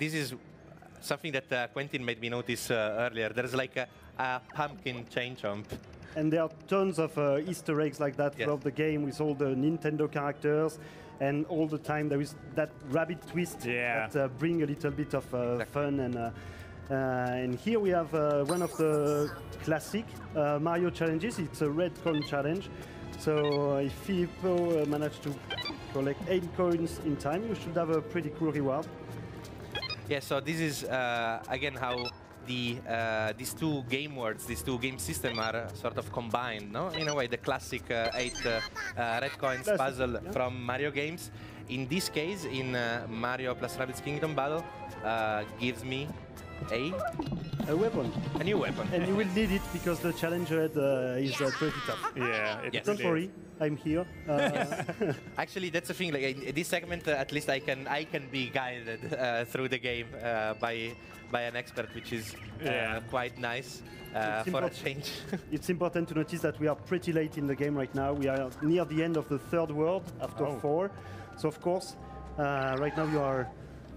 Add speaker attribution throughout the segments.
Speaker 1: this is something that uh, Quentin made me notice uh, earlier. There's like a, a pumpkin chain jump.
Speaker 2: And there are tons of uh, Easter eggs like that
Speaker 1: Yes.
Speaker 2: throughout the game with all the Nintendo characters. And all the time there is that rabbit twist
Speaker 3: Yeah.
Speaker 2: that uh, bring a little bit of uh,
Speaker 1: Exactly.
Speaker 2: fun. And, uh, uh, and here we have uh, one of the classic uh, Mario challenges. It's a red coin challenge. So uh, if Filippo uh, managed to collect eight coins in time, you should have a pretty cool reward.
Speaker 1: Yeah, so this is uh, again how the uh, these two game words, these two game system are sort of combined, no? In a way, the classic uh, eight uh, uh, red coins
Speaker 2: Classic,
Speaker 1: puzzle
Speaker 2: yeah.
Speaker 1: from Mario games. In this case, in uh, Mario plus Rabbids Kingdom Battle, uh, gives me a
Speaker 2: A weapon.
Speaker 1: a new weapon.
Speaker 2: And you will need it because the challenge uh, is uh, pretty tough.
Speaker 3: Yeah, it
Speaker 1: Yes.
Speaker 2: Don't worry, I'm here. Uh,
Speaker 1: Actually, that's the thing. Like in this segment, uh, at least I can I can be guided uh, through the game uh, by by an expert, which is uh,
Speaker 3: Yeah.
Speaker 1: quite nice uh, for a change.
Speaker 2: It's important to notice that we are pretty late in the game right now. We are near the end of the third world after
Speaker 3: Oh.
Speaker 2: four. So of course, uh, right now you are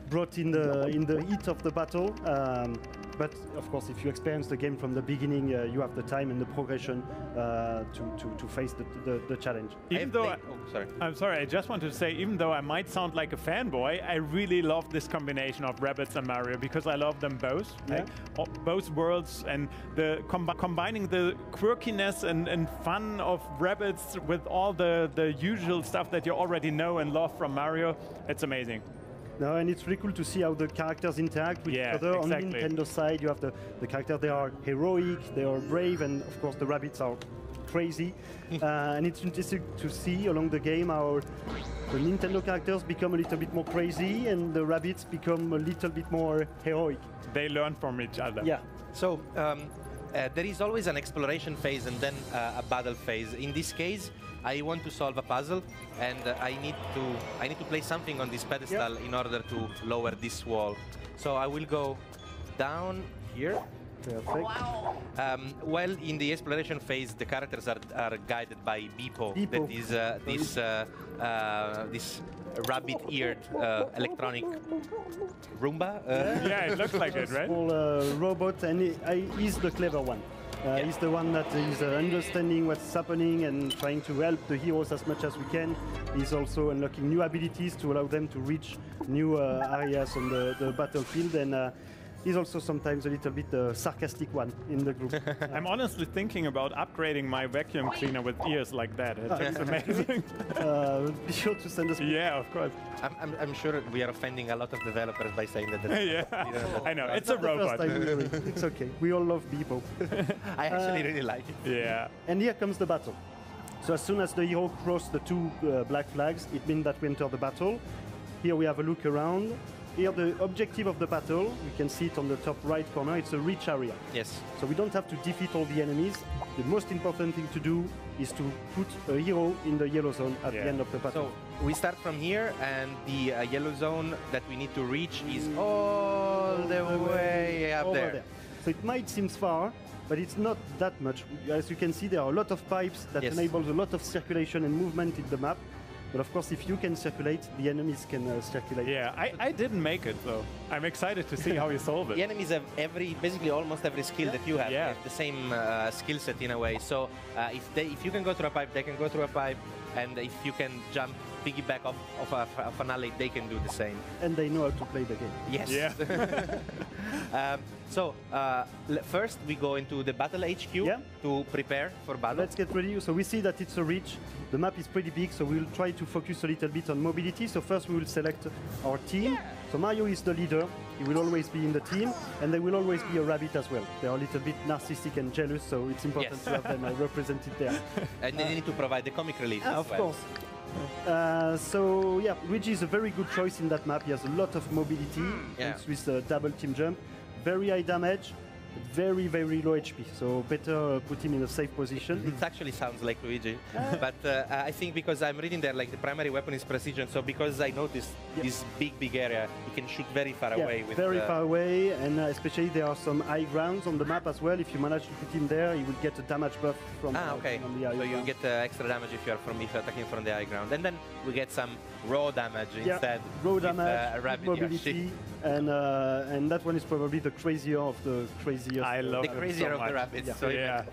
Speaker 2: brought in the in the heat of the battle. Um, but of course, if you experience the game from the beginning, uh, you have the time and the progression uh, to, to, to face the, the, the challenge.
Speaker 3: Even
Speaker 1: I've
Speaker 3: though I,
Speaker 1: oh, sorry.
Speaker 3: I'm sorry, I just wanted to say, even though I might sound like a fanboy, I really love this combination of Rabbids and Mario because I love them both.
Speaker 2: Yeah.
Speaker 3: Like, o- both worlds and the combi- combining the quirkiness and, and fun of Rabbids with all the, the usual stuff that you already know and love from Mario, it's amazing.
Speaker 2: No, and it's really cool to see how the characters interact with
Speaker 3: Yeah,
Speaker 2: each other.
Speaker 3: exactly.
Speaker 2: On Nintendo side, you have the, the characters, they are heroic, they are brave, and of course the Rabbids are crazy. uh, and it's interesting to see along the game how the Nintendo characters become a little bit more crazy and the Rabbids become a little bit more heroic.
Speaker 3: They learn from each other.
Speaker 2: Yeah.
Speaker 1: So um, uh, there is always an exploration phase and then uh, a battle phase. In this case, I want to solve a puzzle, and uh, I need to I need to place something on this pedestal in order to lower this wall. So I will go down here.
Speaker 2: Perfect.
Speaker 1: Um, while in the exploration phase, the characters are, are guided by Beepo,
Speaker 2: Beepo.
Speaker 1: that is uh, this uh, uh, this rabbit-eared uh, electronic Roomba. Uh,
Speaker 3: Yeah, it looks like it, right?
Speaker 2: Small uh, robot, and he, I, he's the clever one. Uh,
Speaker 1: Yeah.
Speaker 2: He's the one that is uh, understanding what's happening and trying to help the heroes as much as we can. He's also unlocking new abilities to allow them to reach new uh, areas on the, the battlefield. And uh, he's also sometimes a little bit uh, sarcastic one in the group.
Speaker 3: I'm honestly thinking about upgrading my vacuum cleaner with ears like that. It's amazing.
Speaker 2: uh, be sure to send us.
Speaker 3: yeah, of course.
Speaker 1: I'm, I'm, I'm sure we are offending a lot of developers by saying that.
Speaker 3: yeah, I know. It's a
Speaker 2: Not the
Speaker 3: robot.
Speaker 2: time we hear it. It's okay. We all love Beepo.
Speaker 1: I actually really like it.
Speaker 3: Yeah.
Speaker 2: And here comes the battle. So as soon as the hero cross the two uh, black flags, it means that we enter the battle. Here we have a look around. Here the objective of the battle, you can see it on the top right corner, it's a reach area.
Speaker 1: Yes.
Speaker 2: So we don't have to defeat all the enemies. The most important thing to do is to put a hero in the yellow zone at
Speaker 3: Yeah.
Speaker 2: the end of the battle.
Speaker 1: So we start from here, and the uh, yellow zone that we need to reach is all the way up
Speaker 2: over
Speaker 1: there.
Speaker 2: So it might seem far, but it's not that much. As you can see, there are a lot of pipes that
Speaker 1: Yes.
Speaker 2: enables a lot of circulation and movement in the map. But of course, if you can circulate, the enemies can uh, circulate.
Speaker 3: Yeah, I, I didn't make it though. I'm excited to see how you solve it.
Speaker 1: The enemies have every, basically almost every skill that you have. They
Speaker 3: Yeah.
Speaker 1: have the same uh, skill set in a way. So uh, if they, if you can go through a pipe, they can go through a pipe, and if you can jump piggyback off of, a, of an alley, they can do the same.
Speaker 2: And they know how to play the game.
Speaker 1: Yes.
Speaker 3: Yeah.
Speaker 1: um, so uh, first we go into the battle HQ
Speaker 2: Yeah.
Speaker 1: to prepare for battle.
Speaker 2: Let's get ready. So we see that it's a reach. The map is pretty big, so we'll try to focus a little bit on mobility. So first we will select our team. So Mario is the leader. He will always be in the team, and there will always be a rabbit as well. They are a little bit narcissistic and jealous, so it's important
Speaker 1: Yes.
Speaker 2: to have them uh, represented there.
Speaker 1: and they need to provide the comic relief. as
Speaker 2: Of
Speaker 1: well.
Speaker 2: course. Uh, so yeah, Luigi is a very good choice in that map. He has a lot of mobility
Speaker 1: Yeah.
Speaker 2: thanks with the double team jump, very high damage, very, very low HP. So better uh, put him in a safe position.
Speaker 1: It actually sounds like Luigi, but uh, I think because I'm reading there, like the primary weapon is precision. So because I noticed
Speaker 2: Yeah.
Speaker 1: this big, big area, you can shoot very far
Speaker 2: Yeah,
Speaker 1: away with.
Speaker 2: very
Speaker 1: uh,
Speaker 2: far away, and uh, especially there are some high grounds on the map as well. If you manage to put him there, he will get a damage buff from
Speaker 1: Ah,
Speaker 2: uh,
Speaker 1: okay.
Speaker 2: from the high
Speaker 1: So you
Speaker 2: ground.
Speaker 1: get uh, extra damage if you're from if you're attacking from the high ground, and then we get some raw damage
Speaker 2: yeah,
Speaker 1: instead.
Speaker 2: raw
Speaker 1: with,
Speaker 2: damage,
Speaker 1: uh,
Speaker 2: mobility, and uh, and that one is probably the crazier of the craziest.
Speaker 3: I
Speaker 2: uh,
Speaker 3: love
Speaker 1: The crazier
Speaker 3: so
Speaker 1: of the
Speaker 3: much.
Speaker 1: rabbits.
Speaker 2: Yeah.
Speaker 1: So, you
Speaker 3: Yeah.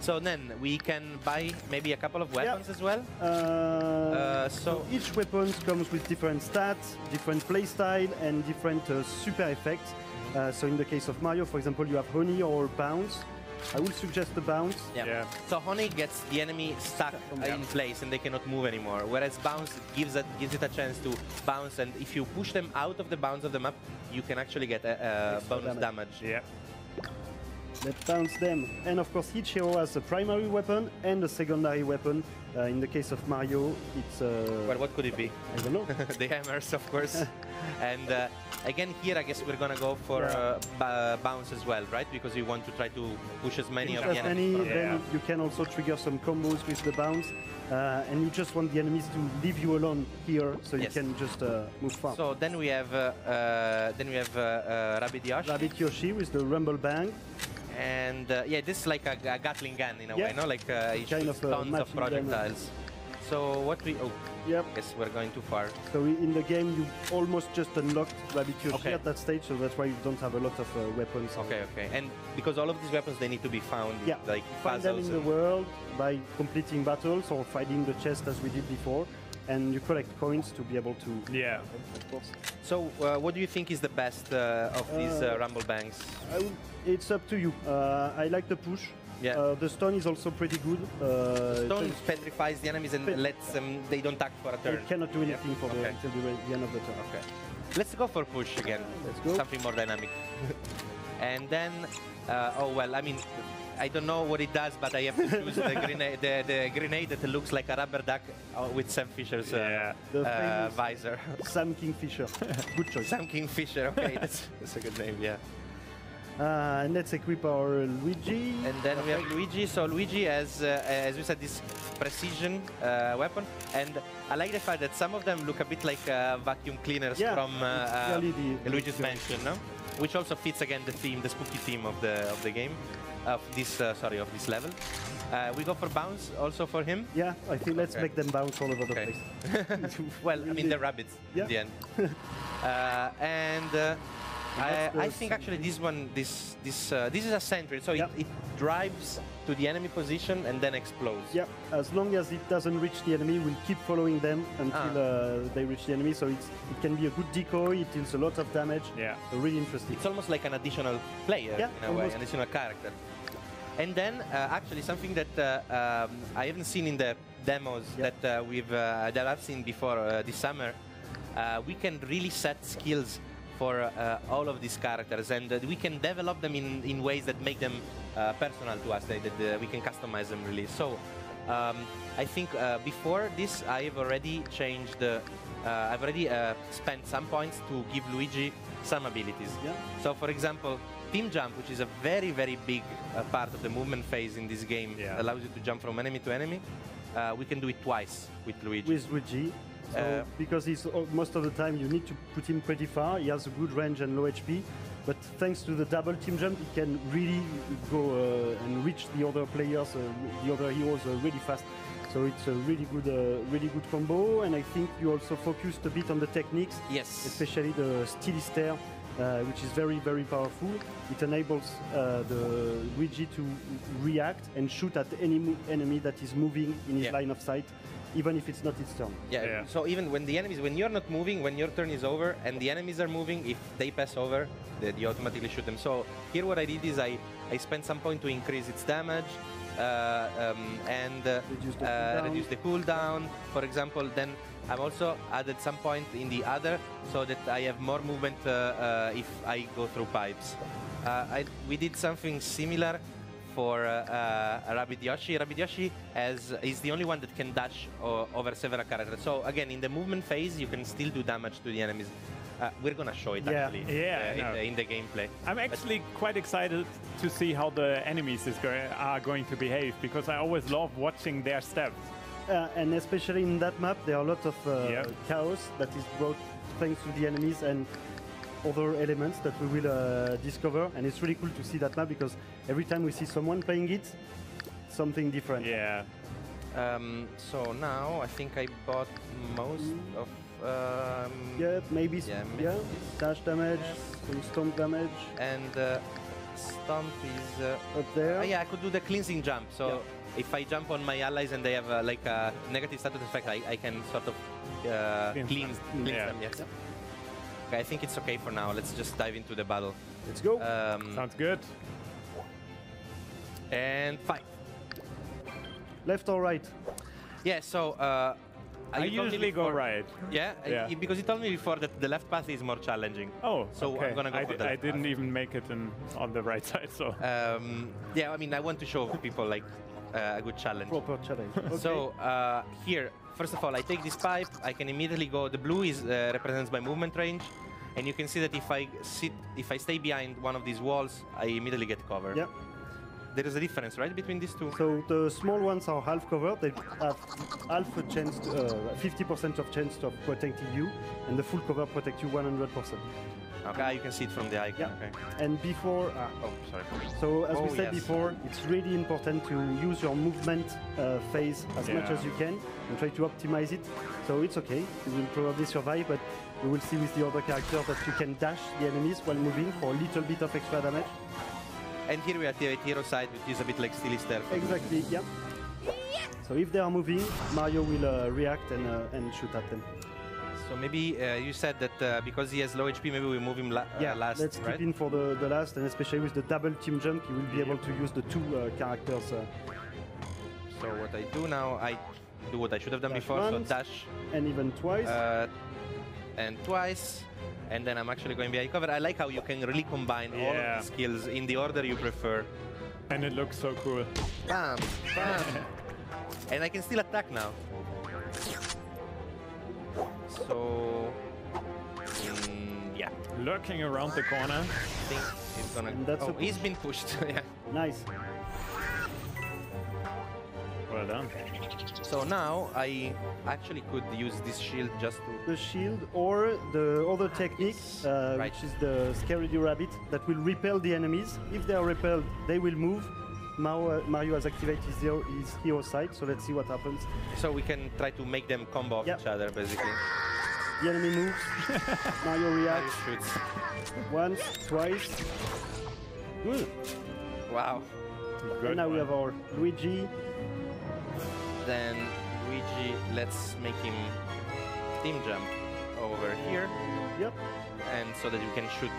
Speaker 1: so then we can buy maybe a couple of weapons as well.
Speaker 2: Uh,
Speaker 1: so-
Speaker 2: each weapon comes with different stats, different playstyle, and different uh, super effects. Uh, so in the case of Mario, for example, you have Honey or Bounce. I would suggest the Bounce.
Speaker 3: Yeah.
Speaker 1: So honey gets the enemy stuck uh, in place and they cannot move anymore. Whereas bounce gives it gives it a chance to bounce, and if you push them out of the bounds of the map, you can actually get a, a bonus
Speaker 2: damage.
Speaker 1: damage.
Speaker 3: Yeah.
Speaker 2: Let's bounce them. And of course, each hero has a primary weapon and a secondary weapon. Uh, in the case of Mario, it's uh,
Speaker 1: Well, what could it be?
Speaker 2: I don't know.
Speaker 1: the hammers, of course. and uh, again, here I guess we're gonna go for
Speaker 2: Yeah.
Speaker 1: uh, bounce as well, right? Because we want to try to push as many of
Speaker 2: As
Speaker 1: the
Speaker 2: many,
Speaker 1: enemies.
Speaker 3: Yeah.
Speaker 2: then you can also trigger some combos with the bounce. Uh, and you just want the enemies to leave you alone here, so you
Speaker 1: Yes.
Speaker 2: can just uh, move far.
Speaker 1: So then we have uh, uh, then we have uh, Rabbid Yoshi.
Speaker 2: Rabbid Yoshi with the Rumble Bang.
Speaker 1: And uh, yeah, this is like a, a Gatling gun in a
Speaker 2: Yeah.
Speaker 1: way, no? Like uh, it
Speaker 2: Kind
Speaker 1: shoots
Speaker 2: of a
Speaker 1: tons of
Speaker 2: machine gun.
Speaker 1: projectiles. So what we oh,
Speaker 2: Yep.
Speaker 1: I guess we're going too far.
Speaker 2: So i- in the game, you almost just unlocked Rabbit
Speaker 1: Okay.
Speaker 2: at that stage, so that's why you don't have a lot of uh, weapons.
Speaker 1: Okay, okay. And because all of these weapons they need to be found,
Speaker 2: Yeah,
Speaker 1: like
Speaker 2: find them in the world by completing battles or fighting the chest as we did before, and you collect coins to be able to.
Speaker 3: Yeah.
Speaker 2: Of course.
Speaker 1: So uh, what do you think is the best uh, of these uh,
Speaker 2: Uh,
Speaker 1: rumble bangs?
Speaker 2: I will- it's up to you. Uh, I like the push.
Speaker 1: Yeah.
Speaker 2: Uh, the stone is also pretty good. Uh,
Speaker 1: Stone
Speaker 2: it-
Speaker 1: petrifies the enemies and lets them they don't act for a turn.
Speaker 2: It cannot do anything for the,
Speaker 1: Okay.
Speaker 2: until the, the end of the turn.
Speaker 1: Okay. Let's go for push again.
Speaker 2: Let's go.
Speaker 1: Something more dynamic. and then, uh, oh well, I mean, I don't know what it does, but I have to choose the grenade, the, the grenade that looks like a rubber duck uh, with Sam Fisher's uh,
Speaker 3: Yeah.
Speaker 2: The
Speaker 1: uh, visor.
Speaker 2: Sam Kingfisher. good choice.
Speaker 1: Sam Kingfisher. Okay, that's, that's a good name. Yeah.
Speaker 2: Uh, and let's equip our Luigi.
Speaker 1: And then we have Luigi. So Luigi has, uh, as we said, this precision uh, weapon, and I like the fact that some of them look a bit like uh, vacuum cleaners
Speaker 2: Yeah,
Speaker 1: from uh, uh,
Speaker 2: the-
Speaker 1: Luigi's
Speaker 2: the-
Speaker 1: Mansion, no? Which also fits again the theme, the spooky theme of the of the game, of this uh, sorry of this level. Uh, we go for bounce also for him.
Speaker 2: Yeah, I think let's
Speaker 1: Okay.
Speaker 2: make them bounce all over the
Speaker 1: Okay.
Speaker 2: place.
Speaker 1: Well, I mean the rabbits
Speaker 2: Yeah.
Speaker 1: in the end. uh, and uh, I, I think actually this one, this this uh, this is a sentry, so
Speaker 2: Yeah.
Speaker 1: it, it drives to the enemy position and then explodes.
Speaker 2: Yeah, as long as it doesn't reach the enemy, we'll keep following them until
Speaker 1: Ah.
Speaker 2: uh, they reach the enemy. So it's, it can be a good decoy. It deals a lot of damage.
Speaker 3: Yeah.
Speaker 2: So really interesting.
Speaker 1: It's almost like an additional player
Speaker 2: Yeah,
Speaker 1: in a way, an additional character. And then uh, actually something that uh, um, I haven't seen in the demos
Speaker 2: Yeah.
Speaker 1: that uh, we've uh, that I've seen before uh, this summer, uh, we can really set skills for uh, all of these characters, and uh, we can develop them in, in ways that make them uh, personal to us. That, that uh, we can customize them really. So um, I think uh, before this, I've already changed the. Uh, I've already uh, spent some points to give Luigi some abilities.
Speaker 2: Yeah.
Speaker 1: So, for example, team jump, which is a very, very big uh, part of the movement phase in this game,
Speaker 3: Yeah.
Speaker 1: allows you to jump from enemy to enemy. Uh, we can do it twice with Luigi.
Speaker 2: With Luigi. So
Speaker 1: Uh,
Speaker 2: because he's uh, most of the time you need to put him pretty far. He has a good range and low HP, but thanks to the double team jump, he can really go uh, and reach the other players, uh, the other heroes uh, really fast. So it's a really good, uh, really good combo. And I think you also focused a bit on the techniques,
Speaker 1: yes.
Speaker 2: especially the steely stare, uh, which is very, very powerful. It enables uh, the Luigi to react and shoot at any enemy that is moving in his
Speaker 1: Yeah.
Speaker 2: line of sight, even if it's not its turn.
Speaker 1: Yeah.
Speaker 3: Yeah.
Speaker 1: So even when the enemies, when you're not moving, when your turn is over, and the enemies are moving, if they pass over, then you automatically shoot them. So here, what I did is I I spent some point to increase its damage. Uh, um, and uh,
Speaker 2: Reduce the
Speaker 1: uh,
Speaker 2: cooldown.
Speaker 1: reduce the cooldown, for example. Then I've also added some point in the other so that I have more movement uh, uh, if I go through pipes. Uh, I, we did something similar for uh, uh, Rabbid Yoshi. Rabbid Yoshi has, is the only one that can dash o- over several characters. So again, in the movement phase, you can still do damage to the enemies. Uh, we're gonna show it
Speaker 2: Yeah.
Speaker 1: actually
Speaker 3: Yeah,
Speaker 1: uh, in, the, in the gameplay.
Speaker 3: I'm actually quite excited to see how the enemies is go are going to behave because I always love watching their steps.
Speaker 2: Uh, and especially in that map, there are a lot of uh,
Speaker 3: Yeah.
Speaker 2: chaos that is brought thanks to the enemies and other elements that we will uh, discover. And it's really cool to see that map because every time we see someone playing it, something different.
Speaker 3: Yeah.
Speaker 1: Um, so now I think I bought most of. Um,
Speaker 2: Yeah, maybe.
Speaker 1: Yeah,
Speaker 2: Yeah,
Speaker 1: maybe.
Speaker 2: dash damage, some stomp damage
Speaker 1: And uh, stomp is. Uh,
Speaker 2: up there.
Speaker 1: oh, yeah, I could do the cleansing jump. So
Speaker 2: Yeah.
Speaker 1: if I jump on my allies and they have uh, like a negative status effect, I, I can sort of uh,
Speaker 3: Cleanse
Speaker 1: cleanse,
Speaker 3: them.
Speaker 1: cleanse
Speaker 3: Yeah.
Speaker 1: them. Yes. Okay, I think it's okay for now. Let's just dive into the battle.
Speaker 2: Let's go.
Speaker 1: Um,
Speaker 3: Sounds good.
Speaker 1: and fight.
Speaker 2: Left or right?
Speaker 1: Yeah. So. Uh,
Speaker 3: I
Speaker 1: you told me
Speaker 3: usually go right.
Speaker 1: Yeah,
Speaker 3: Yeah.
Speaker 1: because you told me before that the left path is more challenging.
Speaker 3: Oh,
Speaker 1: So
Speaker 3: okay.
Speaker 1: I'm gonna go
Speaker 3: I,
Speaker 1: for
Speaker 3: di-
Speaker 1: the
Speaker 3: I didn't
Speaker 1: path.
Speaker 3: even make it in, on the right side, so.
Speaker 1: Um, yeah, I mean, I want to show people like a good challenge.
Speaker 2: Proper challenge. Okay.
Speaker 1: So uh, here, first of all, I take this pipe. I can immediately go. The blue is uh, represents my movement range, and you can see that if I sit, if I stay behind one of these walls, I immediately get cover.
Speaker 2: yeah.
Speaker 1: There is a difference, right, between these two?
Speaker 2: So the small ones are half covered. They have half a chance, to, uh, 50% of chance of protecting you, and the full cover protect you 100%.
Speaker 1: Okay, you can see it from the icon.
Speaker 2: Yeah.
Speaker 1: Okay.
Speaker 2: And before,
Speaker 1: Ah, oh, sorry.
Speaker 2: so as
Speaker 1: Oh,
Speaker 2: we said
Speaker 1: yes.
Speaker 2: before, it's really important to use your movement uh, phase as much as you can and try to optimize it. So it's okay. You will probably survive, but we will see with the other characters that you can dash the enemies while moving for a little bit of extra damage.
Speaker 1: And here we activate hero sight, which is a bit like Steely Stealth.
Speaker 2: Exactly. Yeah. So if they are moving, Mario will uh, react and uh, and shoot at them.
Speaker 1: So maybe uh, you said that uh, because he has low HP, maybe we move him la- uh,
Speaker 2: Yeah,
Speaker 1: last,
Speaker 2: let's
Speaker 1: right?
Speaker 2: keep in for the, the last, and especially with the double team jump, he will be able to use the two uh, characters uh,
Speaker 1: So what I do now, I do what I should have done
Speaker 2: Dash
Speaker 1: before. So
Speaker 2: once.
Speaker 1: dash
Speaker 2: and even twice.
Speaker 1: uh, and twice, and then I'm actually going behind cover. I like how you can really combine all of the skills in the order you prefer.
Speaker 3: And it looks so cool.
Speaker 1: Bam, bam, and I can still attack now. So, mm, yeah,
Speaker 3: Lurking around the corner.
Speaker 1: I think he's gonna.
Speaker 2: And that's
Speaker 1: oh,
Speaker 2: a
Speaker 1: he's
Speaker 2: push.
Speaker 1: been pushed. yeah.
Speaker 2: nice.
Speaker 3: Well done.
Speaker 1: So now I actually could use this shield just to
Speaker 2: The shield or the other technique, uh,
Speaker 1: Right.
Speaker 2: which is the Scaredy Rabbit, that will repel the enemies. If they are repelled, they will move. Mario, uh, Mario has activated his hero, his hero sight, so let's see what happens.
Speaker 1: So we can try to make them combo off
Speaker 2: Yep.
Speaker 1: each other, basically.
Speaker 2: The enemy moves, Mario
Speaker 1: Mario
Speaker 2: reacts
Speaker 1: shoots.
Speaker 2: once, twice. Good.
Speaker 1: Wow.
Speaker 3: Good
Speaker 2: now we have our Luigi.
Speaker 1: Then Luigi, let's make him team jump over here,
Speaker 2: Yep.
Speaker 1: and so that you can shoot.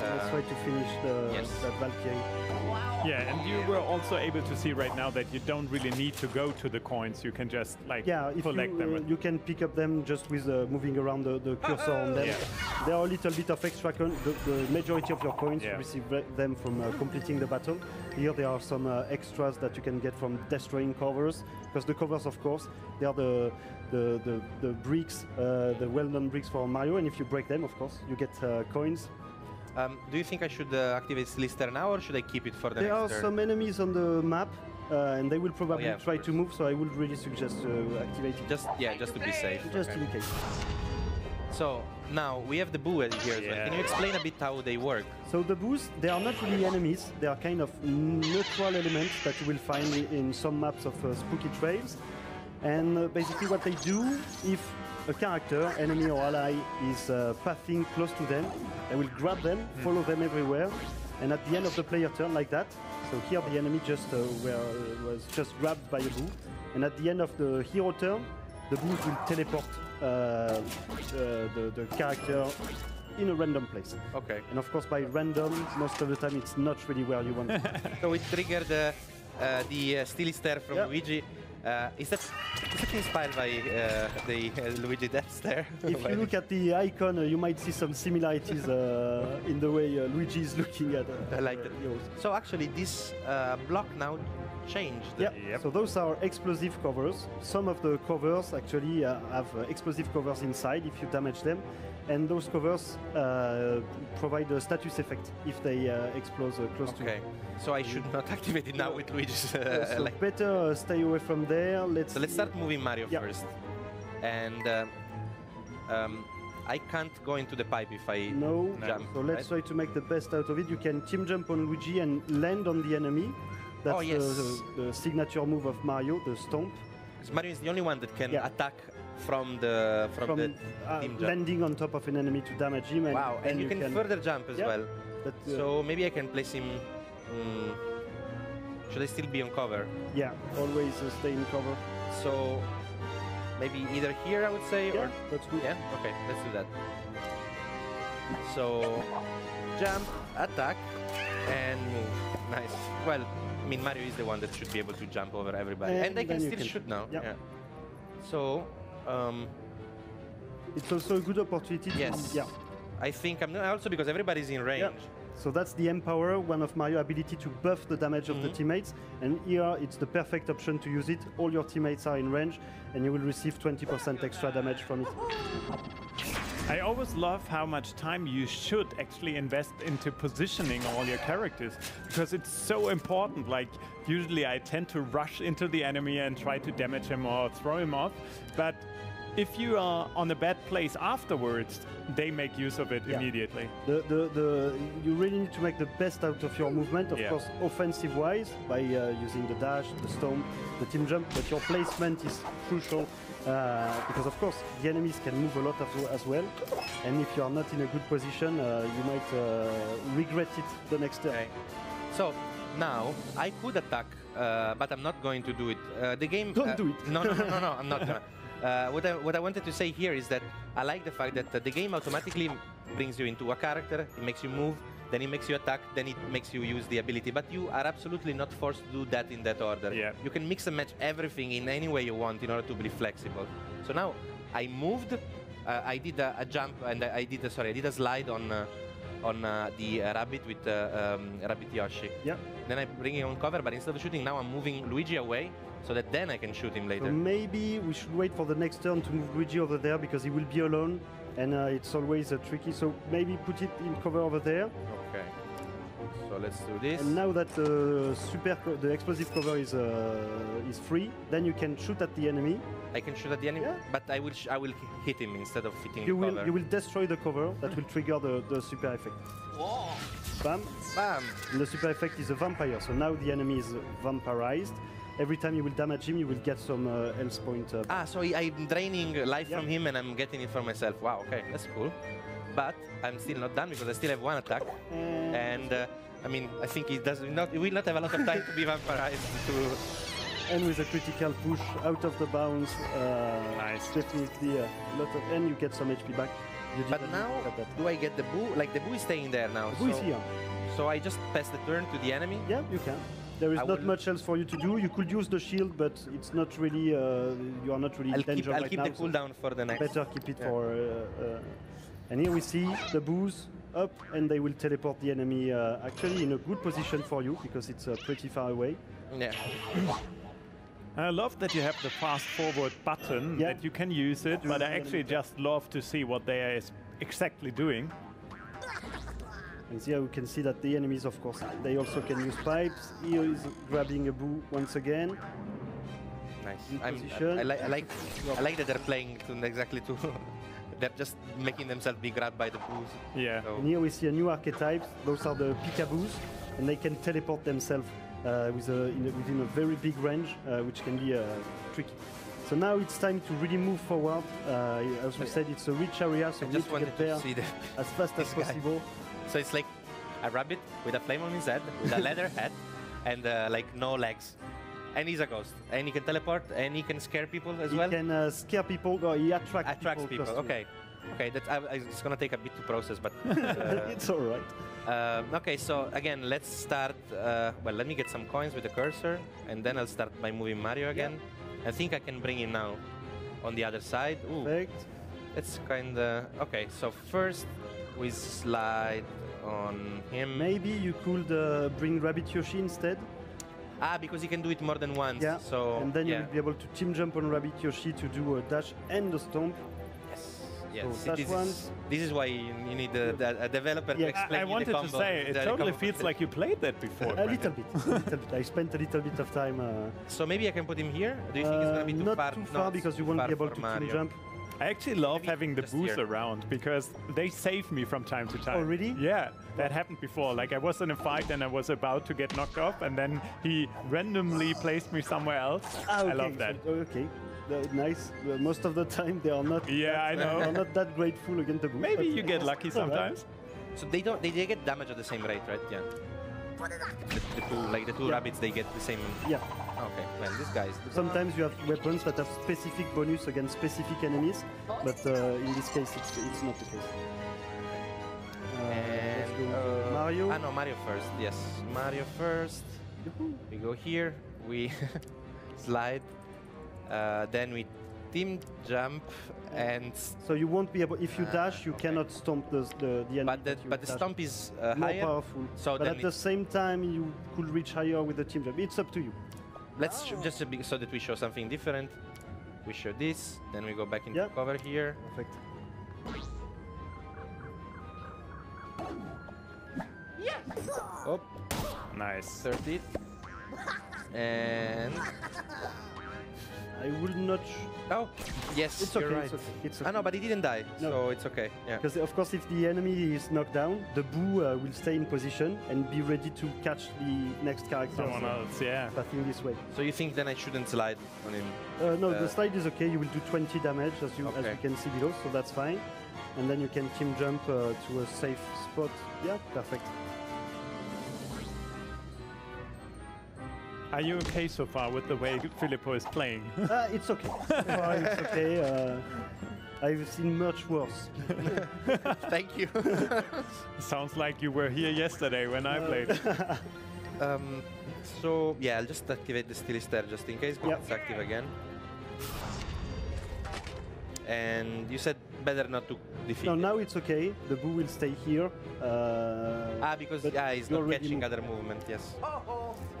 Speaker 2: Let's try to finish the,
Speaker 1: yes.
Speaker 2: that Valkyrie.
Speaker 3: Yeah, and you were also able to see right now that you don't really need to go to the coins. You can just like
Speaker 2: Yeah, if
Speaker 3: collect
Speaker 2: you,
Speaker 3: them.
Speaker 2: uh, you can pick up them just with uh, moving around the, the cursor on them.
Speaker 3: Yeah.
Speaker 2: There are a little bit of extra coin. The, the majority of your coins
Speaker 3: Yeah.
Speaker 2: you receive them from uh, completing the battle. Here there are some uh, extras that you can get from destroying covers. Because the covers, of course, they are the the, the, the bricks, uh, the well-known bricks for Mario. And if you break them, of course, you get uh, coins.
Speaker 1: Um, do you think I should uh, activate Lister now, or should I keep it for the
Speaker 2: There are
Speaker 1: next turn?
Speaker 2: some enemies on the map, uh, and they will probably
Speaker 1: yeah,
Speaker 2: try to move. So I would really suggest to activate it
Speaker 1: Just yeah, just to be safe.
Speaker 2: just
Speaker 1: okay.
Speaker 2: in case.
Speaker 1: So now we have the boo here. as well. Can you explain a bit how they work?
Speaker 2: So the boos, they are not really enemies. They are kind of neutral elements that you will find in some maps of uh, spooky trails. And uh, basically what they do, if a character, enemy or ally, is uh, passing close to them, they will grab them, follow them everywhere, and at the end of the player turn, like that. So here the enemy just uh, were, uh, was just grabbed by a boo, and at the end of the hero turn, the boos will teleport uh, uh, the, the character in a random place.
Speaker 1: Okay.
Speaker 2: And of course, by random, most of the time it's not really where you want. it.
Speaker 1: So it triggered uh, uh, the uh, Steely Stare from
Speaker 2: Yeah.
Speaker 1: Luigi. Uh, is that is that inspired by uh, the uh, Luigi death stare?
Speaker 2: If you look at the icon, uh, you might see some similarities uh, in the way uh, Luigi is looking at. Uh,
Speaker 1: I like it.
Speaker 2: heroes.
Speaker 1: So actually, this uh, block now changed.
Speaker 2: Yeah.
Speaker 3: Yep.
Speaker 2: So those are explosive covers. Some of the covers actually uh, have uh, explosive covers inside if you damage them, and those covers uh, provide a status effect if they uh, explode uh, close to.
Speaker 1: Okay. So I should not activate it now with Luigi's.
Speaker 2: Uh, so
Speaker 1: like,
Speaker 2: better uh, stay away from there. Let's.
Speaker 1: so let's start moving Mario
Speaker 2: Yeah.
Speaker 1: first, and uh, um, I can't go into the pipe if I
Speaker 2: No.
Speaker 1: jump.
Speaker 2: So let's
Speaker 1: right?
Speaker 2: try to make the best out of it. You can team jump on Luigi and land on the enemy. That's
Speaker 1: Oh, yes.
Speaker 2: the, the, the signature move of Mario, the stomp.
Speaker 1: Mario is the only one that can
Speaker 2: Yeah.
Speaker 1: attack from the from,
Speaker 2: From
Speaker 1: the
Speaker 2: uh, landing on top of an enemy to damage him. And,
Speaker 1: Wow, and
Speaker 2: then
Speaker 1: you, can, further jump as
Speaker 2: Yeah.
Speaker 1: well.
Speaker 2: that, uh,
Speaker 1: So maybe I can place him. mm, should I still be on cover?
Speaker 2: yeah, always uh, stay in cover.
Speaker 1: So maybe either here I would say
Speaker 2: Yeah,
Speaker 1: or
Speaker 2: that's good.
Speaker 1: yeah. Okay, let's do that. So jump, attack, and move. Nice. Well, mean Mario is the one that should be able to jump over everybody, and,
Speaker 2: And
Speaker 1: I can still
Speaker 2: can
Speaker 1: shoot now.
Speaker 2: Yeah.
Speaker 1: Yeah. So um,
Speaker 2: It's also a good opportunity. to-
Speaker 1: yes.
Speaker 2: Yeah.
Speaker 1: I think I'm also because everybody's in range.
Speaker 2: So that's the Empower, one of Mario ability to buff the damage of the
Speaker 1: Mhm.
Speaker 2: teammates. And here it's the perfect option to use it. All your teammates are in range and you will receive 20% extra damage from it.
Speaker 3: I always love how much time you should actually invest into positioning all your characters because it's so important. Like, usually I tend to rush into the enemy and try to damage him or throw him off. But if you are on a bad place afterwards, they make use of it
Speaker 2: Yeah.
Speaker 3: immediately.
Speaker 2: The, the, the, you really need to make the best out of your movement, of
Speaker 3: Yeah.
Speaker 2: course, offensive wise, by uh, using the dash, the stone, the team jump, but your placement is crucial uh, because, of course, the enemies can move a lot as, as well. And if you are not in a good position, uh, you might uh, regret it the next turn.
Speaker 1: Okay. So now I could attack, uh, but I'm not going to do it. Uh, the game.
Speaker 2: Don't
Speaker 1: uh,
Speaker 2: do it.
Speaker 1: No, no, no, no, no. I'm not gonna. Uh, what I what I wanted to say here is that I like the fact that uh, the game automatically brings you into a character. It makes you move. Then it makes you attack. Then it makes you use the ability. But you are absolutely not forced to do that in that order.
Speaker 3: Yeah.
Speaker 1: You can mix and match everything in any way you want in order to be flexible. So now I moved. Uh, I did a, a jump and I did a, sorry I did a slide on. Uh, on uh, the uh, rabbit with uh, um, Rabbid Yoshi.
Speaker 2: Yeah.
Speaker 1: Then I bring him on cover, but instead of shooting now, I'm moving Luigi away so that then I can shoot him
Speaker 2: So
Speaker 1: later.
Speaker 2: maybe we should wait for the next turn to move Luigi over there because he will be alone and uh, it's always uh, tricky. So maybe put it in cover over there.
Speaker 1: Okay. So let's do this.
Speaker 2: And now that the super, the explosive cover is uh, is free, then you can shoot at the enemy.
Speaker 1: I can shoot at the enemy,
Speaker 2: Yeah.
Speaker 1: but I will sh- I will hit him instead of hitting
Speaker 2: You
Speaker 1: the
Speaker 2: will
Speaker 1: cover.
Speaker 2: you will destroy the cover. That will trigger the, the super effect. Bam!
Speaker 1: Bam!
Speaker 2: And the super effect is a vampire. So now the enemy is vampirized. Every time you will damage him, you will get some uh, health point. Uh,
Speaker 1: Ah, so I- I'm draining life
Speaker 2: Yeah.
Speaker 1: from him and I'm getting it for myself. Wow, okay, that's cool. But I'm still not done because I still have one attack.
Speaker 2: and
Speaker 1: And uh, I mean, I think he does not. He will not have a lot of time to be vampirized. To
Speaker 2: and with a critical push out of the bounds, uh,
Speaker 3: Nice.
Speaker 2: definitely a lot of, and you get some HP back. You
Speaker 1: but now,
Speaker 2: look at that.
Speaker 1: do I get the boo? Like the boo is staying there now.
Speaker 2: Who is
Speaker 1: so,
Speaker 2: here?
Speaker 1: so I just pass the turn to the enemy.
Speaker 2: Yeah, you can. There is
Speaker 1: I
Speaker 2: not
Speaker 1: will-
Speaker 2: much else for you to do. You could use the shield, but it's not really. Uh, you are not really
Speaker 1: I'll
Speaker 2: in danger
Speaker 1: keep, I'll
Speaker 2: right
Speaker 1: keep
Speaker 2: now.
Speaker 1: the
Speaker 2: so
Speaker 1: cooldown for the next.
Speaker 2: Better keep it
Speaker 1: Yeah.
Speaker 2: for. Uh, uh, and here we see the boos up, and they will teleport the enemy uh, actually in a good position for you because it's uh, pretty far away.
Speaker 1: Yeah.
Speaker 3: I love that you have the fast forward button,
Speaker 2: Yeah.
Speaker 3: that you can use it, but I actually just love to see what they are exactly doing.
Speaker 2: And here we can see that the enemies, of course, they also can use pipes. Here is grabbing a boo once again.
Speaker 1: Nice. I'm. I, I, like, I like I like that they're playing to exactly to. they're just making themselves be grabbed by the boos.
Speaker 3: Yeah.
Speaker 1: So,
Speaker 2: And here we see a new archetype. Those are the peekaboos, and they can teleport themselves uh, with a, in a, within a very big range, uh, which can be uh, tricky. So now it's time to really move forward. Uh, as we said, it's a reach area, so
Speaker 1: I
Speaker 2: we
Speaker 1: just
Speaker 2: need to get there
Speaker 1: see the.
Speaker 2: as fast as
Speaker 1: this guy.
Speaker 2: possible.
Speaker 1: So it's like a rabbit with a flame on his head, with a leather hat, and uh, like no legs. And he's a ghost. And he can teleport, and he can scare people as
Speaker 2: He
Speaker 1: well.
Speaker 2: He can uh, scare people, or he attracts,
Speaker 1: Attracts people.
Speaker 2: you.
Speaker 1: Okay. Okay, that I, it's gonna take a bit to process, but. uh,
Speaker 2: it's all right.
Speaker 1: Um, okay, so again, let's start. Uh, well, let me get some coins with the cursor, and then I'll start by moving Mario again. I think I can bring him now on the other side. Ooh,
Speaker 2: Perfect.
Speaker 1: it's kind of okay. So first we slide on him.
Speaker 2: Maybe you could uh, bring Rabbid Yoshi instead.
Speaker 1: Ah, because he can do it more than once.
Speaker 2: Yeah.
Speaker 1: So
Speaker 2: and then
Speaker 1: yeah.
Speaker 2: you will be able to team jump on Rabbid Yoshi to do a dash and a stomp.
Speaker 1: Yes. Yes.
Speaker 2: So
Speaker 1: this, is, this is why you you need a, a- a developer
Speaker 2: Yeah.
Speaker 1: to
Speaker 3: I,
Speaker 1: explain
Speaker 3: I
Speaker 1: you the
Speaker 3: wanted to say, it totally feels
Speaker 1: set.
Speaker 3: like you played that before.
Speaker 2: A little bit, a little bit. I spent a little bit of time. Uh,
Speaker 1: So maybe I can put him here. Do you think it's
Speaker 2: uh,
Speaker 1: gonna be too
Speaker 2: not
Speaker 1: far?
Speaker 2: too far
Speaker 1: it's
Speaker 2: because you won't be able to
Speaker 1: Mario.
Speaker 2: team jump.
Speaker 3: I actually love
Speaker 1: Maybe
Speaker 3: having the
Speaker 1: just
Speaker 3: boost
Speaker 1: here.
Speaker 3: around because they save me from time to time.
Speaker 2: Already?
Speaker 3: Yeah, that happened before. Like I was in a fight and I was about to get knocked off, and then he randomly placed me somewhere else.
Speaker 2: Ah, okay.
Speaker 3: I love that.
Speaker 2: So, okay, Uh, nice. Uh, most of the time they are not.
Speaker 3: Yeah, I
Speaker 2: They
Speaker 3: know.
Speaker 2: are not that grateful against the boost.
Speaker 3: Maybe you get lucky
Speaker 2: it's all right.
Speaker 3: sometimes.
Speaker 1: So they don't. They, they get damage at the same rate, right? Yeah. The, the two, like the two
Speaker 2: Yeah.
Speaker 1: rabbits, they get the same.
Speaker 2: Yeah.
Speaker 1: Okay. Well, these guys.
Speaker 2: Sometimes you have weapons that have specific bonus against specific enemies, but uh, in this case it's, it's not the case. Uh,
Speaker 1: And uh,
Speaker 2: Mario.
Speaker 1: Ah no, Mario first. Yes, Mario first. We go here. We slide. Uh, then we team jump and.
Speaker 2: So you won't be able. If you
Speaker 1: Uh,
Speaker 2: dash, you
Speaker 1: okay.
Speaker 2: cannot stomp the the, the enemy.
Speaker 1: But the but the
Speaker 2: dash.
Speaker 1: stomp is uh,
Speaker 2: more
Speaker 1: higher.
Speaker 2: powerful.
Speaker 1: So
Speaker 2: but at the same time, you could reach higher with the team jump. It's up to you.
Speaker 1: Let's sh- just a bit so that we show something different. We show this, then we go back into
Speaker 2: Yeah.
Speaker 1: cover here.
Speaker 2: Perfect. Yes.
Speaker 1: Oh,
Speaker 3: Nice.
Speaker 1: 30. And
Speaker 2: I will not.
Speaker 1: Oh, yes,
Speaker 2: it's
Speaker 1: you're
Speaker 2: okay.
Speaker 1: right.
Speaker 2: It's okay. It's
Speaker 1: Ah no, but he didn't die,
Speaker 2: No.
Speaker 1: so it's okay. Yeah.
Speaker 2: Because of course, if the enemy is knocked down, the boo uh, will stay in position and be ready to catch the next character.
Speaker 3: Someone
Speaker 2: so
Speaker 3: else, yeah.
Speaker 2: Passing this way.
Speaker 1: So you think then I shouldn't slide on him?
Speaker 2: Uh, no,
Speaker 1: Uh,
Speaker 2: the slide is okay. You will do 20 damage as you as you can see below, so that's fine. And then you can team jump uh, to a safe spot. Yeah, perfect.
Speaker 3: Are you okay so far with the way Filippo is playing?
Speaker 2: uh, it's okay. So far, it's okay. Uh, I've seen much worse.
Speaker 1: Thank you.
Speaker 3: Sounds like you were here yesterday when I played.
Speaker 1: um, so yeah, I'll just activate the Stilister just in case, but
Speaker 2: Yep.
Speaker 1: it's active again. And you said better not to defeat.
Speaker 2: No, now it's okay. The boo will stay here. Uh,
Speaker 1: Ah, because yeah, he's not catching other movement. Yes.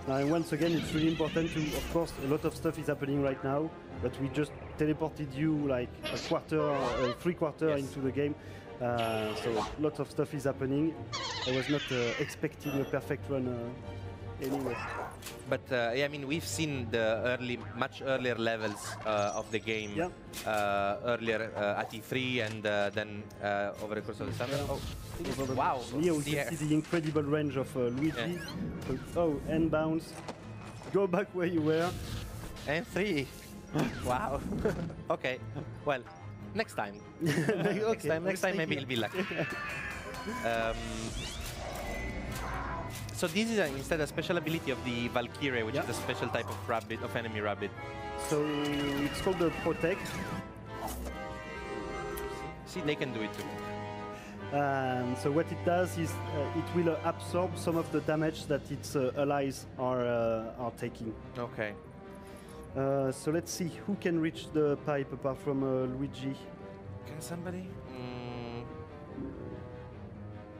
Speaker 2: Now, and once again, it's really important to, of course, a lot of stuff is happening right now, but we just teleported you like a quarter, uh, three quarter
Speaker 1: Yes.
Speaker 2: into the game. Uh, so lots of stuff is happening. I was not uh, expecting a perfect run uh, anyway.
Speaker 1: But uh, yeah, I mean, we've seen the early, much earlier levels uh, of the game
Speaker 2: Yeah.
Speaker 1: uh, earlier uh, at E3 and uh, then uh, over the course of the summer. Oh, wow!
Speaker 2: Here we
Speaker 1: Yeah.
Speaker 2: can see the incredible range of uh, Luigi. So- oh, and bounce. Go back where you were.
Speaker 1: And three. wow. okay. Well, next time. next
Speaker 2: okay,
Speaker 1: time. Next time, maybe
Speaker 2: here.
Speaker 1: it'll be lucky. um, so this is a, instead a special ability of the Valkyrie, which
Speaker 2: Yeah.
Speaker 1: is a special type of rabbit, of enemy rabbit.
Speaker 2: So it's called the Protect.
Speaker 1: See, they can do it too.
Speaker 2: Um, so what it does is uh, it will uh, absorb some of the damage that its uh, allies are uh, are taking.
Speaker 1: Okay.
Speaker 2: Uh, so let's see who can reach the pipe apart from uh, Luigi.
Speaker 1: Can somebody?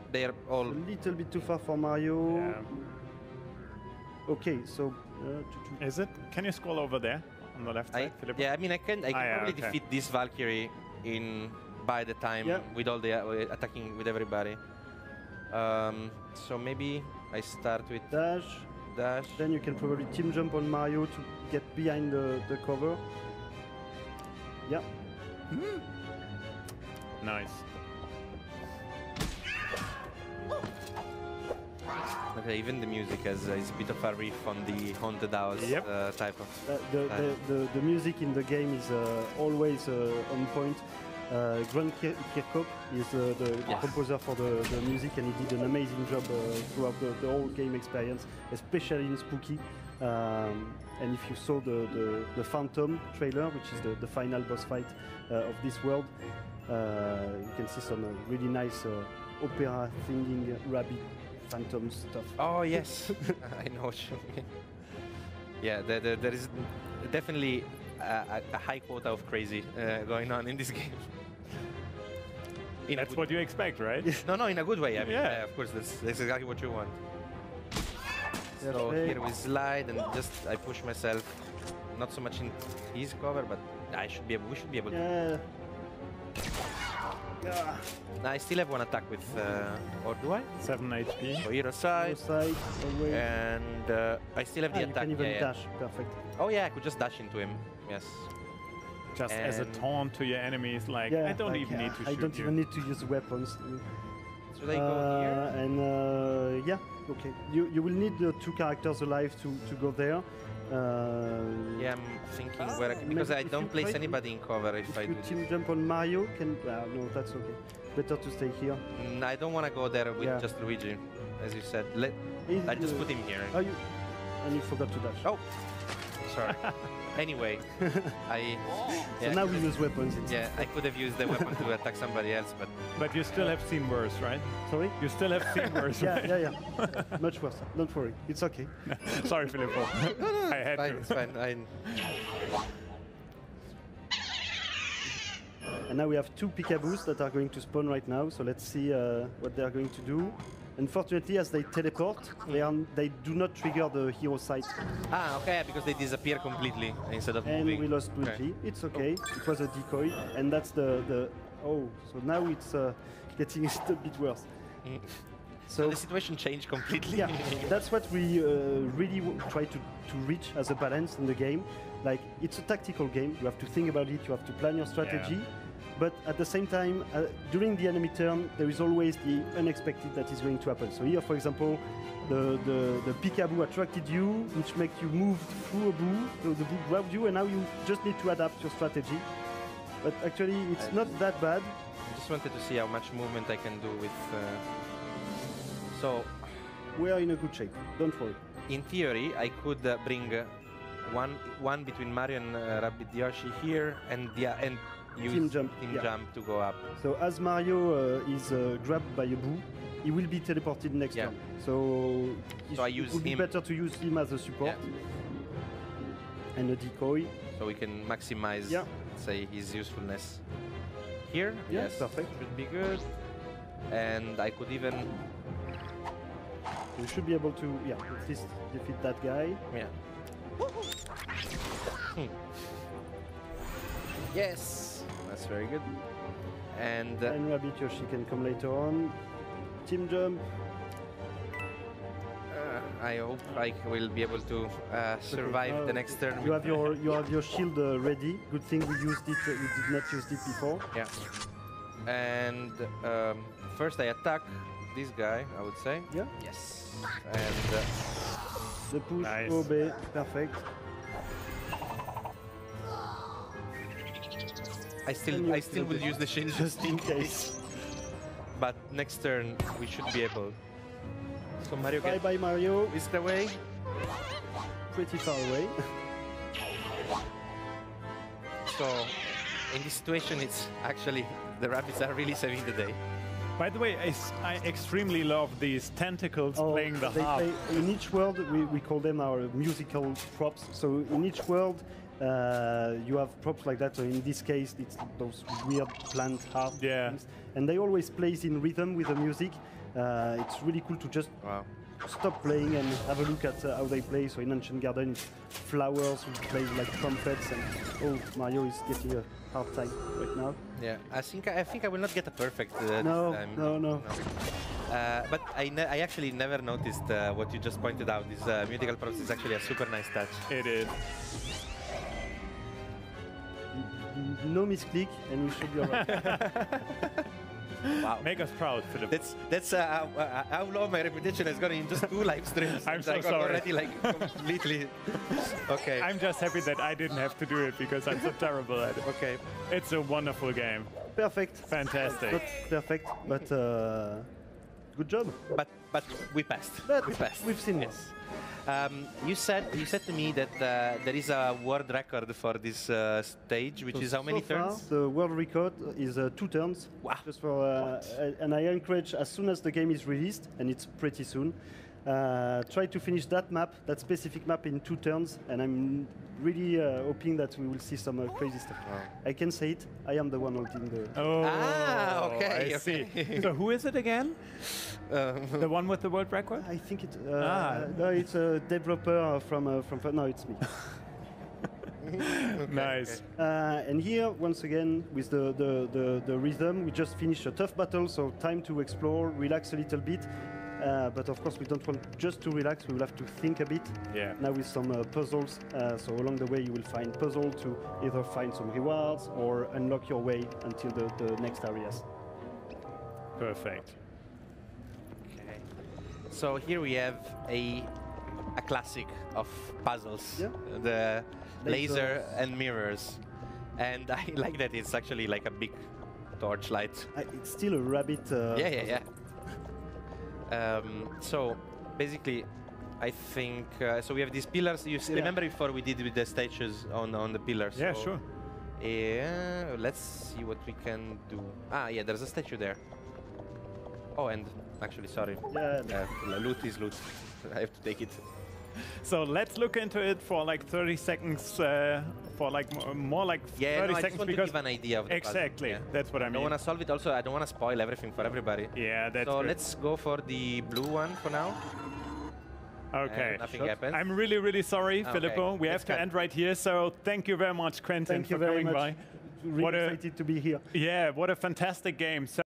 Speaker 1: Mm, they are all.
Speaker 2: A little bit too far for Mario.
Speaker 3: Yeah.
Speaker 2: Okay, so uh.
Speaker 3: Is it? Can you scroll over there on the left
Speaker 1: I,
Speaker 3: side, Filippo?
Speaker 1: yeah, I mean, I can, I can
Speaker 3: Ah, yeah,
Speaker 1: probably
Speaker 3: okay.
Speaker 1: defeat this Valkyrie in by the time
Speaker 2: Yeah.
Speaker 1: with all the uh, attacking with everybody. Um, so maybe I start with
Speaker 2: dash.
Speaker 1: dash.
Speaker 2: Then you can probably team jump on Mario to get behind the, the cover. Yeah.
Speaker 3: Nice.
Speaker 1: Okay, even the music has, uh, is a bit of a riff on the haunted house
Speaker 3: Yep.
Speaker 1: uh, type of.
Speaker 2: Uh, the, the, the, the music in the game is uh, always uh, on point. Uh, Grant Kir- Kirkhope is uh, the, the
Speaker 1: Yes.
Speaker 2: composer for the, the music and he did an amazing job uh, throughout the, the whole game experience, especially in Spooky. Um, and if you saw the, the, the Phantom trailer, which is the, the final boss fight uh, of this world, uh, you can see some really nice uh, opera singing rabbit phantom stuff.
Speaker 1: Oh yes, I know what you mean. Yeah, there, there, there is definitely a, a high quota of crazy uh, going on in this game. In
Speaker 3: That's what you expect, right?
Speaker 1: No, no, in a good way. I mean,
Speaker 3: Yeah.
Speaker 1: uh, of course, that's, that's exactly what you want. So here we slide and just I push myself, not so much in his cover, but I should be able. We should be able. to.
Speaker 2: Yeah. Yeah.
Speaker 1: I still have one attack with, uh, or do I?
Speaker 3: 7 HP.
Speaker 1: So hero
Speaker 2: sight,
Speaker 1: side,
Speaker 2: away.
Speaker 1: and uh, I still have
Speaker 2: Ah,
Speaker 1: the
Speaker 2: you
Speaker 1: attack.
Speaker 2: can even
Speaker 1: yeah, yeah.
Speaker 2: dash. Perfect.
Speaker 1: Oh yeah, I could just dash into him. Yes.
Speaker 3: Just as a taunt to your enemies, like,
Speaker 2: yeah,
Speaker 3: I don't
Speaker 2: like,
Speaker 3: even need to shoot.
Speaker 2: I don't
Speaker 3: you.
Speaker 2: even need to use weapons.
Speaker 1: Should I go
Speaker 2: Uh,
Speaker 1: here?
Speaker 2: and uh, yeah, okay. You you will need the two characters alive to to go there. Uh,
Speaker 1: Yeah, I'm thinking where I can, because I don't place anybody in cover if,
Speaker 2: If
Speaker 1: I
Speaker 2: you
Speaker 1: do
Speaker 2: team
Speaker 1: this.
Speaker 2: jump on Mario, can uh, no, that's okay. Better to stay here.
Speaker 1: Mm, I don't want to go there with
Speaker 2: Yeah.
Speaker 1: just Luigi, as you said. Let I just put him here.
Speaker 2: Oh, you and you forgot to dash.
Speaker 1: Oh, sorry. anyway, I.
Speaker 2: so now we use weapons.
Speaker 1: Yeah, I could have used the weapon to attack somebody else, but
Speaker 3: But you still have seen worse, right?
Speaker 2: Sorry.
Speaker 3: You still have seen worse,
Speaker 2: Yeah,
Speaker 3: right?
Speaker 2: yeah, yeah. Much worse. Don't worry. It's okay.
Speaker 3: Sorry, Filippo. I had
Speaker 1: fine,
Speaker 3: to.
Speaker 1: it's fine. I,
Speaker 2: And now we have two peekaboos that are going to spawn right now. So let's see uh, what they are going to do. Unfortunately, as they teleport, they, are, they do not trigger the hero sight.
Speaker 1: ah, okay, because they disappear completely instead of
Speaker 2: And
Speaker 1: moving.
Speaker 2: we lost
Speaker 1: Okay.
Speaker 2: It's okay. It was a decoy. And that's the, the oh, so now it's uh, getting a bit worse.
Speaker 1: Mm. So
Speaker 2: So
Speaker 1: the situation changed completely.
Speaker 2: yeah, that's what we uh, really w- try to, to reach as a balance in the game. Like it's a tactical game. You have to think about it. You have to plan your strategy. But at the same time, uh, during the enemy turn, there is always the unexpected that is going to happen. So here, for example, the, the, the peekaboo attracted you, which makes you move through a boo. So the boo grabbed you, and now you just need to adapt your strategy. But actually, it's not that bad.
Speaker 1: I just wanted to see how much movement I can do with. Uh... So,
Speaker 2: We are in a good shape. Don't worry.
Speaker 1: in theory, I could uh, bring uh, one one between Mario and uh, Rabbid Yoshi here, and yeah, and use
Speaker 2: Team jump,
Speaker 1: team
Speaker 2: yeah.
Speaker 1: jump to go up.
Speaker 2: So as Mario uh, is uh, grabbed by a boo, he will be teleported next
Speaker 1: Yeah.
Speaker 2: turn. So, it
Speaker 1: So I use
Speaker 2: it would be better to use him as a support and a decoy.
Speaker 1: so we can maximize,
Speaker 2: Yeah.
Speaker 1: say, his usefulness. Here,
Speaker 2: Yeah,
Speaker 1: yes,
Speaker 2: perfect.
Speaker 1: should be good. And I could even,
Speaker 2: You should be able to, yeah, at least defeat that guy.
Speaker 1: yeah. Hmm. Yes, that's very good. And uh,
Speaker 2: And Rabbid Yoshi can come later on. Team jump.
Speaker 1: uh, I hope I will be able to uh, survive
Speaker 2: now
Speaker 1: the next turn.
Speaker 2: You have your you have your shield uh, ready. Good thing we used it. Uh, we did not use it before.
Speaker 1: Yeah. And um, first I attack this guy, I would say.
Speaker 2: Yeah.
Speaker 1: Yes. And uh,
Speaker 2: The push,
Speaker 3: Nice.
Speaker 2: obey, perfect.
Speaker 1: I still I still will use the shield just in case. But next turn we should be able. So Mario
Speaker 2: Bye bye Mario.
Speaker 1: whisked away.
Speaker 2: Pretty far away.
Speaker 1: So in this situation it's actually the Rabbids are really saving the day.
Speaker 3: By the way, I, I extremely love these tentacles playing the
Speaker 2: Oh, they
Speaker 3: harp.
Speaker 2: play in each world. We, we call them our musical props. So in each world, uh, you have props like that. So in this case, it's those weird plant harp
Speaker 3: Yeah.
Speaker 2: things, and they always plays in rhythm with the music. Uh, it's really cool to just
Speaker 1: Wow.
Speaker 2: Stop playing and have a look at uh, how they play. So in Ancient Garden, it's flowers who play like trumpets, and oh, Mario is getting a hard time right now.
Speaker 1: Yeah, I think I think I will not get a perfect uh,
Speaker 2: No,
Speaker 1: this time.
Speaker 2: no, no.
Speaker 1: Uh, but I, ne- I actually never noticed uh, what you just pointed out. This uh, musical props is actually a super nice touch.
Speaker 3: It is.
Speaker 2: N- No misclick, and we should be alright.
Speaker 1: Wow.
Speaker 3: Make us proud, Philip.
Speaker 1: That's that's uh, uh, uh, how low my reputation has gone in just two live streams.
Speaker 3: I'm so
Speaker 1: I got
Speaker 3: sorry.
Speaker 1: already like completely. Okay.
Speaker 3: I'm just happy that I didn't have to do it because I'm so terrible at it.
Speaker 1: okay.
Speaker 3: It's a wonderful game.
Speaker 2: perfect.
Speaker 3: Fantastic.
Speaker 2: Not perfect, but uh, good job.
Speaker 1: But but we passed.
Speaker 2: But
Speaker 1: we passed.
Speaker 2: we've seen
Speaker 1: yes. Um, you said you said to me that uh, there is a world record for this uh, stage, which
Speaker 2: So-
Speaker 1: is how many
Speaker 2: so far,
Speaker 1: turns?
Speaker 2: The world record is uh, two turns.
Speaker 1: Wow.
Speaker 2: Just for, uh, and I encourage as soon as the game is released, and it's pretty soon, Uh, try to finish that map, that specific map, in two turns, and I'm really uh, hoping that we will see some uh, crazy stuff. I can say it. I am the one holding the.
Speaker 3: Oh,
Speaker 1: Ah, okay,
Speaker 3: I
Speaker 1: okay.
Speaker 3: see. so who is it again?
Speaker 1: Um,
Speaker 3: The one with the world record?
Speaker 2: I think it. Uh,
Speaker 3: Ah.
Speaker 2: No, it's a developer uh, from uh, from. No, it's me.
Speaker 3: nice.
Speaker 2: Uh, and here, once again, with the, the, the, the rhythm, we just finished a tough battle, so time to explore, relax a little bit. Uh, but of course, we don't want just to relax, we will have to think a bit.
Speaker 3: Yeah.
Speaker 2: Now with some uh, puzzles, uh, so along the way you will find puzzle to either find some rewards or unlock your way until the, the next areas.
Speaker 3: Perfect.
Speaker 1: Okay. So here we have a a classic of puzzles.
Speaker 2: Yeah.
Speaker 1: The laser and mirrors. And I like that it's actually like a big torchlight.
Speaker 2: Uh, it's still a rabbit. Uh,
Speaker 1: yeah, yeah, yeah. Um, so basically, I think uh, so. We have these pillars. You
Speaker 2: Yeah.
Speaker 1: remember before we did with the statues on on the pillars.
Speaker 3: Yeah,
Speaker 1: so,
Speaker 3: sure.
Speaker 1: Yeah, let's see what we can do. Ah, yeah, there's a statue there. Oh, and actually, sorry.
Speaker 2: Yeah,
Speaker 1: Uh, loot is loot. I have to take it.
Speaker 3: So let's look into it for like 30 seconds, uh, for like more like
Speaker 1: Yeah,
Speaker 3: 30
Speaker 1: no, I just
Speaker 3: seconds
Speaker 1: want to
Speaker 3: because
Speaker 1: give an idea of the
Speaker 3: exactly
Speaker 1: yeah.
Speaker 3: that's what I mean.
Speaker 1: I don't want to solve it. Also, I don't want to spoil everything for everybody.
Speaker 3: Yeah, that's
Speaker 1: so
Speaker 3: good.
Speaker 1: let's go for the blue one for now.
Speaker 3: Okay.
Speaker 1: And nothing
Speaker 2: Shot.
Speaker 1: happens.
Speaker 3: I'm really, really sorry, ah,
Speaker 1: Okay,
Speaker 3: Filippo. We
Speaker 1: let's
Speaker 3: have to
Speaker 1: cut.
Speaker 3: end right here. So thank you very much, Quentin,
Speaker 2: Thank you
Speaker 3: for
Speaker 2: very
Speaker 3: coming
Speaker 2: much.
Speaker 3: by.
Speaker 2: Really
Speaker 3: What a-
Speaker 2: excited to be here.
Speaker 3: Yeah, what a fantastic game. So